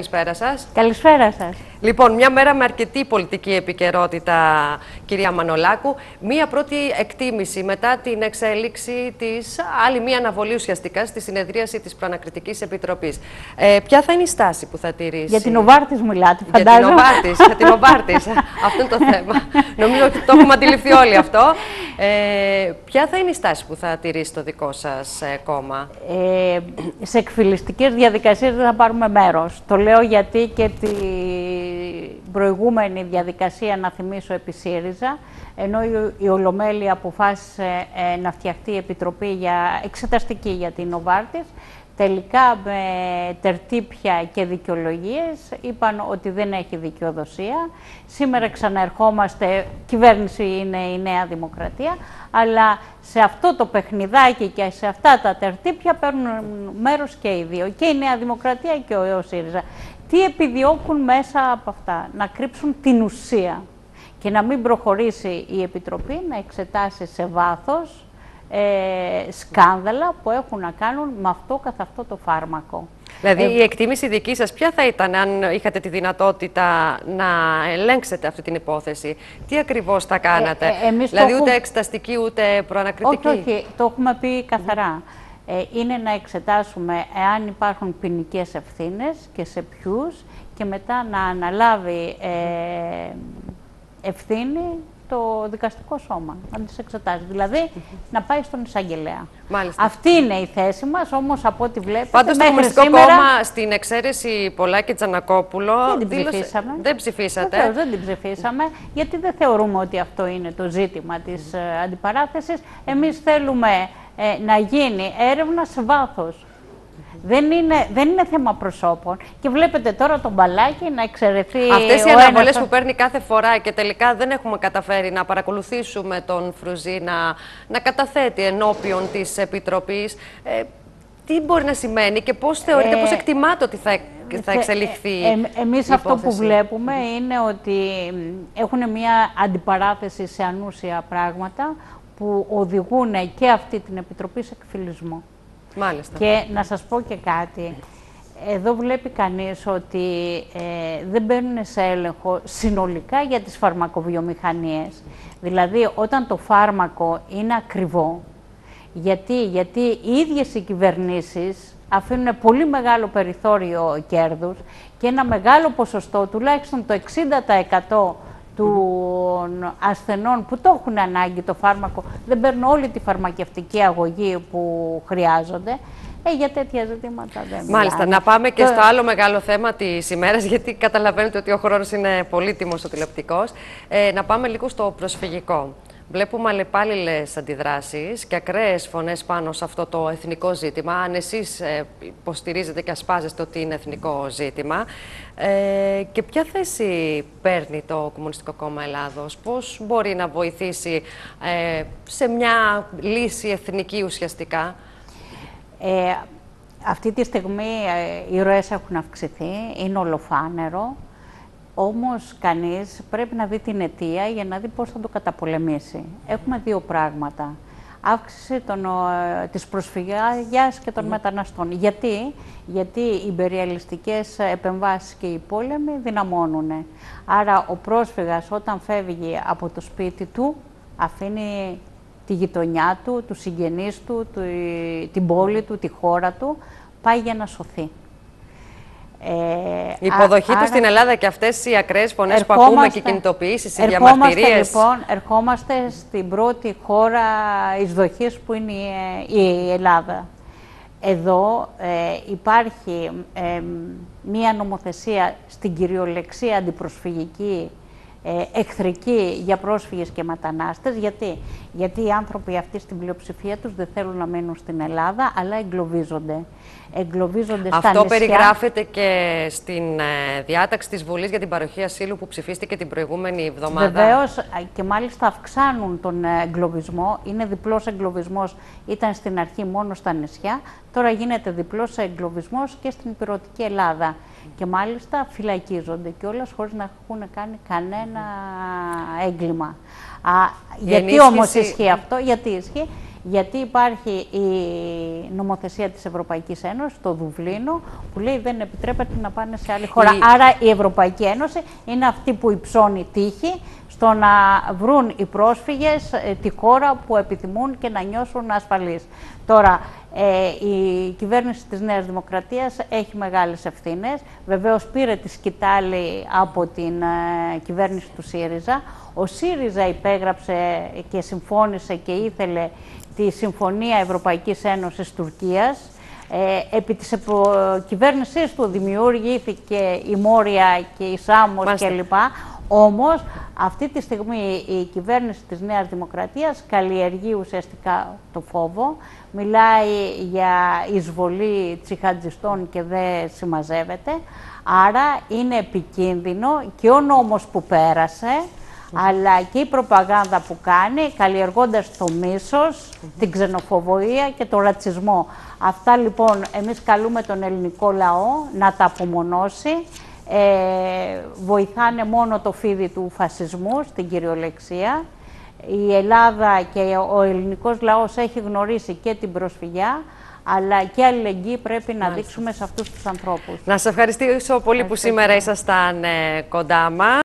Καλησπέρα σας. Καλησπέρα σας. Λοιπόν, μια μέρα με αρκετή πολιτική επικαιρότητα, κυρία Μανολάκου. Μία πρώτη εκτίμηση μετά την εξέλιξη της, άλλη μία αναβολή ουσιαστικά στη συνεδρίαση της Προανακριτικής Επιτροπής. Ε, ποια θα είναι η στάση που θα τηρήσει; Για την Οβάρτης μιλάτε, φαντάζομαι. Για την Οβάρτης, για την Οβάρτης. αυτό είναι το θέμα. Νομίζω ότι το έχουμε αντιληφθεί όλοι αυτό. Ε, ποια θα είναι η στάση που θα τηρήσει το δικό σας ε, κόμμα; Ε, σε εκφυλιστικές διαδικασίες δεν θα πάρουμε μέρος. Το λέω γιατί και την προηγούμενη διαδικασία, να θυμίσω, επί ΣΥΡΙΖΑ, ενώ η Ολομέλη αποφάσισε ε, να φτιαχτεί επιτροπή για, εξεταστική για την Οβάρτης, τελικά με τερτύπια και δικαιολογίες είπαν ότι δεν έχει δικαιοδοσία. Σήμερα ξαναερχόμαστε, κυβέρνηση είναι η Νέα Δημοκρατία, αλλά σε αυτό το παιχνιδάκι και σε αυτά τα τερτύπια παίρνουν μέρος και οι δύο, και η Νέα Δημοκρατία και ο ΣΥΡΙΖΑ. Τι επιδιώκουν μέσα από αυτά, να κρύψουν την ουσία και να μην προχωρήσει η Επιτροπή να εξετάσει σε βάθος ε, σκάνδαλα που έχουν να κάνουν με αυτό καθ' αυτό το φάρμακο. Δηλαδή ε, η εκτίμηση δική σας ποια θα ήταν αν είχατε τη δυνατότητα να ελέγξετε αυτή την υπόθεση; Τι ακριβώς θα κάνατε; Ε, ε δηλαδή ούτε εξεταστική ούτε προανακριτική; Όχι, όχι. Το έχουμε πει καθαρά. Ε, είναι να εξετάσουμε εάν υπάρχουν ποινικές ευθύνες και σε ποιους και μετά να αναλάβει ε, ευθύνη το δικαστικό σώμα, να τις εξετάζει. Δηλαδή, να πάει στον εισαγγελέα. Μάλιστα. Αυτή είναι η θέση μας, όμως από ό,τι βλέπετε Πάντως το Κομμουνιστικό σήμερα... Κόμμα στην εξαίρεση Πολάκη Τζανακόπουλο δεν την δήλωσε... ψηφίσαμε. Δεν ψηφίσατε. Βεβαίως, δεν την ψηφίσαμε, γιατί δεν θεωρούμε ότι αυτό είναι το ζήτημα της ε, αντιπαράθεσης. Εμείς θέλουμε ε, να γίνει έρευνα σε βάθος. Δεν είναι, δεν είναι θέμα προσώπων. Και βλέπετε τώρα τον μπαλάκι να εξαιρεθεί. Αυτές οι αναβολές που παίρνει κάθε φορά και τελικά δεν έχουμε καταφέρει να παρακολουθήσουμε τον Φρουζή να, να καταθέτει ενώπιον της Επιτροπής. Ε, τι μπορεί να σημαίνει και πώς θεωρείτε, ε, πώς εκτιμάτε ότι θα, θα εξελιχθεί ε, ε, Εμείς αυτό που βλέπουμε είναι ότι έχουν μια αντιπαράθεση σε ανούσια πράγματα που οδηγούν και αυτή την Επιτροπή σε εκφυλισμό. Μάλιστα. Και να σας πω και κάτι. Εδώ βλέπει κανείς ότι ε, δεν μπαίνουν σε έλεγχο συνολικά για τις φαρμακοβιομηχανίες. Δηλαδή, όταν το φάρμακο είναι ακριβό, γιατί, γιατί οι ίδιες οι κυβερνήσεις αφήνουν πολύ μεγάλο περιθώριο κέρδους και ένα μεγάλο ποσοστό, τουλάχιστον το 60% των ασθενών που το έχουν ανάγκη το φάρμακο, δεν παίρνουν όλη τη φαρμακευτική αγωγή που χρειάζονται. Ε, για τέτοια ζητήματα δεν Μάλιστα. Να πάμε και στο άλλο μεγάλο θέμα της ημέρας, γιατί καταλαβαίνετε ότι ο χρόνος είναι πολύτιμος ο τηλεοπτικός. Ε, να πάμε λίγο στο προσφυγικό. Βλέπουμε αλλεπάλληλες αντιδράσεις και ακραίες φωνές πάνω σε αυτό το εθνικό ζήτημα. Αν εσείς ε, υποστηρίζετε και ασπάζεστε ότι είναι εθνικό ζήτημα. Ε, και ποια θέση παίρνει το Κομμουνιστικό Κόμμα Ελλάδος, πώς μπορεί να βοηθήσει ε, σε μια λύση εθνική ουσιαστικά; Ε, αυτή τη στιγμή ε, οι ροές έχουν αυξηθεί, είναι ολοφάνερο. Όμως κανείς πρέπει να δει την αιτία για να δει πώς θα το καταπολεμήσει. Έχουμε δύο πράγματα. Αύξηση των, της προσφυγιάς και των μεταναστών. Γιατί; Γιατί οι υπεριαλιστικές επεμβάσεις και οι πόλεμοι δυναμώνουν. Άρα ο πρόσφυγας όταν φεύγει από το σπίτι του αφήνει τη γειτονιά του, τους συγγενείς του, την πόλη του, τη χώρα του, πάει για να σωθεί. Ε, η υποδοχή τους στην Ελλάδα και αυτές οι ακραίες φωνές που ακούμε και οι κινητοποιήσεις, οι διαμαρτυρίες. Λοιπόν, ερχόμαστε στην πρώτη χώρα εισδοχής που είναι η Ελλάδα. Εδώ ε, υπάρχει ε, μία νομοθεσία στην κυριολεξία αντιπροσφυγική ε, εχθρική για πρόσφυγες και μετανάστες. Γιατί; Γιατί οι άνθρωποι αυτοί στην πλειοψηφία τους δεν θέλουν να μένουν στην Ελλάδα, αλλά εγκλωβίζονται. Εγκλωβίζονται Αυτό στα περιγράφεται και στην ε, διάταξη της Βουλής για την παροχή ασύλου που ψηφίστηκε την προηγούμενη εβδομάδα. Βεβαίως και μάλιστα αυξάνουν τον εγκλωβισμό. Είναι διπλός εγκλωβισμός, ήταν στην αρχή μόνο στα νησιά. Τώρα γίνεται διπλός εγκλωβισμός και στην υπηρετική Ελλάδα και μάλιστα φυλακίζονται και όλα χωρίς να έχουν κάνει κανένα έγκλημα. Α, γιατί ενίσχυση... όμως ισχύει αυτό, γιατί ισχύει, γιατί υπάρχει η νομοθεσία της Ευρωπαϊκής Ένωσης, το Δουβλίνο, που λέει δεν επιτρέπεται να πάνε σε άλλη χώρα. Άρα η Ευρωπαϊκή Ένωση είναι αυτή που υψώνει τύχη στο να βρουν οι πρόσφυγες ε, τη χώρα που επιθυμούν και να νιώσουν ασφαλείς. Τώρα, ε, η κυβέρνηση της Νέας Δημοκρατίας έχει μεγάλες ευθύνες. Βεβαίως πήρε τη σκητάλη από την ε, κυβέρνηση του ΣΥΡΙΖΑ. Ο ΣΥΡΙΖΑ υπέγραψε και συμφώνησε και ήθελε τη Συμφωνία Ευρωπαϊκής Ένωσης Τουρκίας. Ε, επί της κυβέρνησής του δημιουργήθηκε η Μόρια και η Σάμος κλπ. Όμως, αυτή τη στιγμή η κυβέρνηση της Νέας Δημοκρατίας καλλιεργεί ουσιαστικά το φόβο, μιλάει για εισβολή τσιχατζιστών και δεν συμμαζεύεται, άρα είναι επικίνδυνο και ο νόμος που πέρασε, αλλά και η προπαγάνδα που κάνει, καλλιεργώντας το μίσος, την ξενοφοβία και τον ρατσισμό. Αυτά λοιπόν εμείς καλούμε τον ελληνικό λαό να τα απομονώσει, ε, βοηθάνε μόνο το φίδι του φασισμού στην κυριολεξία. Η Ελλάδα και ο ελληνικός λαός έχει γνωρίσει και την προσφυγιά, αλλά και αλληλεγγύη πρέπει να δείξουμε σε αυτούς τους ανθρώπους. Να σας ευχαριστήσω πολύ που σήμερα ήσασταν ε, κοντά μας.